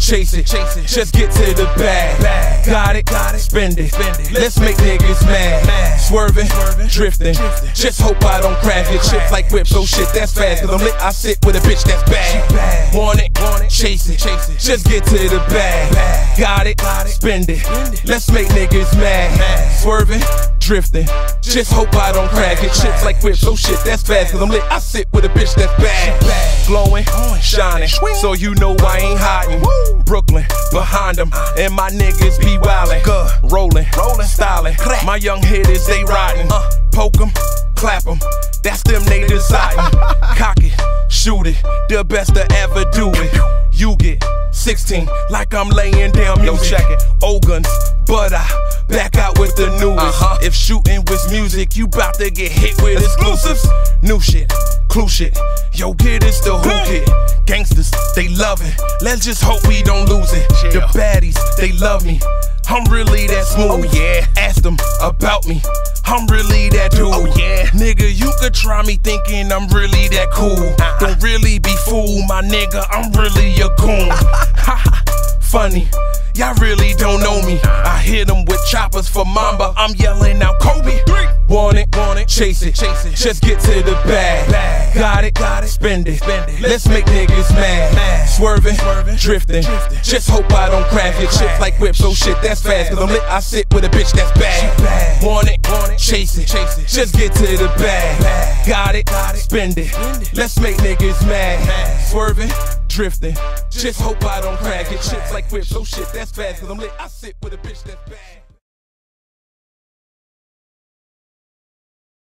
chase it, chase it. Just get to the bag. bag. Got it, got it, spend it, spend it. Let's make niggas mad. mad. Swerving, drifting. Just hope I don't crash. Get chips like whips, oh shit, that's fast. Cause I'm lit, I sit with a bitch that's bad. Want it, want it, chase it, chase it. Just get to the bag. Got it, got it, spend it. Let's make niggas mad. Swerving, drifting. Just hope I don't crack it. chips like whips, oh shit, that's fast. Cause I'm lit, I sit with a bitch that's bad. Glowing, shining. So you know I ain't hiding. Brooklyn, behind them. And my niggas be wildin'. Rolling, rolling, styling. My young hitters, they riding. Uh, poke 'em, clap 'em. That's them they deciding. Cock it, shoot it. The best to ever do it. You get 16 like I'm laying down music. Yo, check it. Old guns, but I back out with the newest. Uh-huh. If shooting was music, you bout to get hit with exclusives. New shit, clue shit. Yo, get it, the who kid. Gangsters, they love it. Let's just hope we don't lose it. The baddies, they love me. I'm really that smooth. Oh yeah. Ask them about me. I'm really that dude. Oh yeah. Nigga, you could try me thinking I'm really that cool. Uh-uh. Don't really be fooled, my nigga. I'm really a goon. Funny. Y'all really don't know me. I hit them with choppers for Mamba. I'm yelling out Kobe. Want it, want it, chase it, chase it. Just get to the bag. Got it, got it, spend it, spend it. Let's make niggas mad. Swerving, drifting. Just hope I don't crash. Get chips like whips, oh shit, that's fast. Cause I'm lit, I sit with a bitch that's bad. Want it, want it, chase it, chase it. Just get to the bag. Got it, got it, spend it. Let's make niggas mad. Swerving, drifting. Just hope I don't crack it. chips like whips, oh shit, that's fast. Cause I'm lit, I sit with a bitch that's bad.